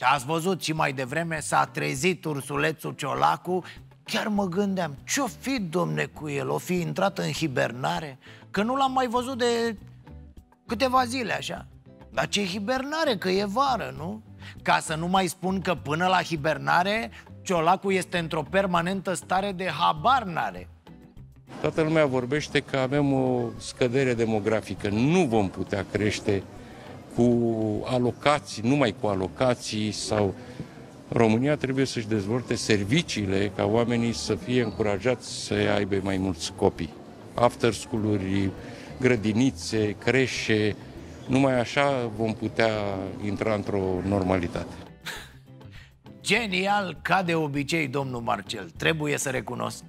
Ați văzut și mai devreme s-a trezit ursulețul Ciolacu Chiar mă gândeam, ce-o fi, domne, cu el? O fi intrat în hibernare? Că nu l-am mai văzut de câteva zile, așa Dar ce hibernare, că e vară, nu? Ca să nu mai spun că până la hibernare Ciolacu este într-o permanentă stare de habar n-are Toată lumea vorbește că avem o scădere demografică. Nu vom putea crește cu alocații, numai cu alocații sau România trebuie să-și dezvolte serviciile ca oamenii să fie încurajați să aibă mai mulți copii. After school-uri, grădinițe, creșe, numai așa vom putea intra într-o normalitate. Genial, ca de obicei, domnul Marcel, trebuie să recunosc.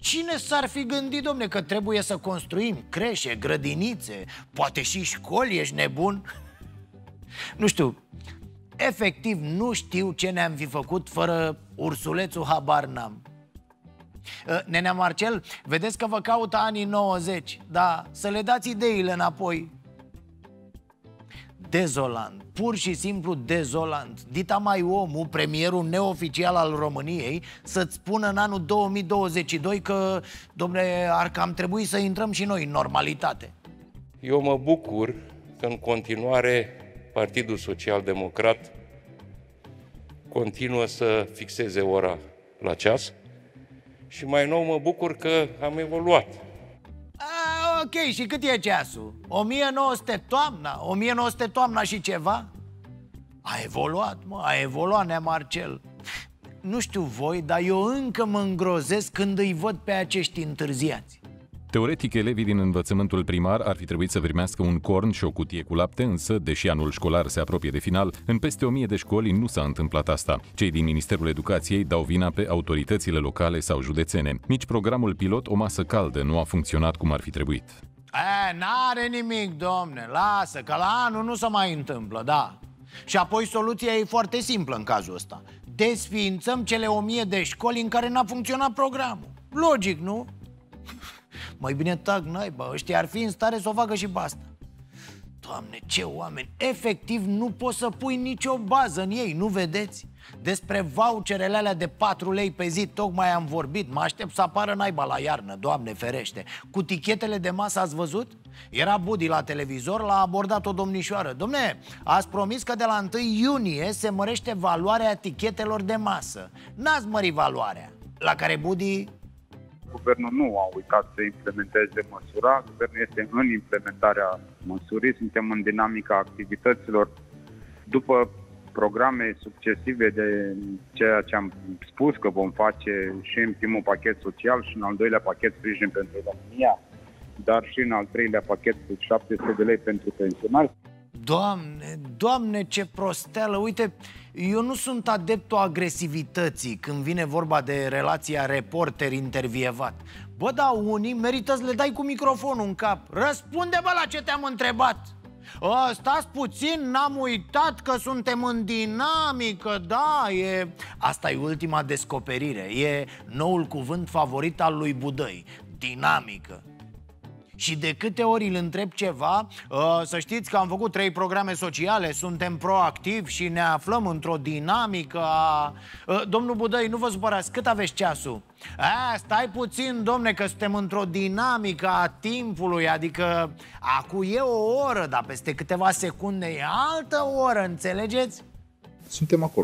Cine s-ar fi gândit, domne, că trebuie să construim creșe, grădinițe, poate și școli, ești nebun? Nu știu, efectiv nu știu ce ne-am fi făcut fără ursulețul habar n-am. Ă, Nenea Marcel, vedeți că vă caută anii 90 Da, să le dați ideile înapoi. Dezolant, pur și simplu dezolant. Dita mai omul, premierul neoficial al României Să-ți spună în anul 2022 că, domnule, ar cam trebui să intrăm și noi în normalitate. Eu mă bucur că în continuare Partidul Social Democrat continuă să fixeze ora la ceas și mai nou mă bucur că am evoluat. A, ok, și cât e ceasul? 1900 toamna? 1900 toamna și ceva? A evoluat, mă, a evoluat, Nea Marcel Nu știu voi, dar eu încă mă îngrozesc când îi văd pe acești întârziați Teoretic, elevii din învățământul primar ar fi trebuit să primească un corn și o cutie cu lapte, însă, deși anul școlar se apropie de final, în peste o mie de școli nu s-a întâmplat asta. Cei din Ministerul Educației dau vina pe autoritățile locale sau județene. Nici programul pilot O masă caldă nu a funcționat cum ar fi trebuit. E, n-are nimic, domne, lasă, că la anul nu se mai întâmplă, da Și apoi soluția e foarte simplă în cazul ăsta Desființăm cele o mie de școli în care n-a funcționat programul Logic, nu? Mai bine tag naiba, ăștia ar fi în stare să o facă și basta Doamne, ce oameni! Efectiv nu poți să pui nicio bază în ei, nu vedeți? Despre voucherele alea de 4 lei pe zi tocmai am vorbit Mă aștept să apară naiba la iarnă, Doamne ferește Cu tichetele de masă ați văzut? Era Budi la televizor, l-a abordat o domnișoară Domne, ați promis că de la 1 iunie se mărește valoarea tichetelor de masă N-ați mărit valoarea La care Budi Guvernul nu a uitat să implementeze măsura, guvernul este în implementarea măsurii, suntem în dinamica activităților. După programe succesive de ceea ce am spus că vom face și în primul pachet social și în al doilea pachet sprijin pentru România, dar și în al treilea pachet cu 700 de lei pentru pensionari. Doamne, doamne, ce prosteală! Uite, eu nu sunt adeptul agresivității când vine vorba de relația reporter-intervievat Bă, da, unii merită să le dai cu microfonul în cap. Răspunde-mă la ce te-am întrebat. A, stați puțin, n-am uitat că suntem în dinamică, da, e... Asta e ultima descoperire, e noul cuvânt favorit al lui Budăi, dinamică și de câte ori îl întreb ceva uh, Să știți că am făcut trei programe sociale Suntem proactivi și ne aflăm într-o dinamică a... Uh, domnul Budăi, nu vă supărați, cât aveți ceasul? A, stai puțin, domne, că suntem într-o dinamică a timpului Adică acu e o oră, dar peste câteva secunde e altă oră, înțelegeți? Suntem acolo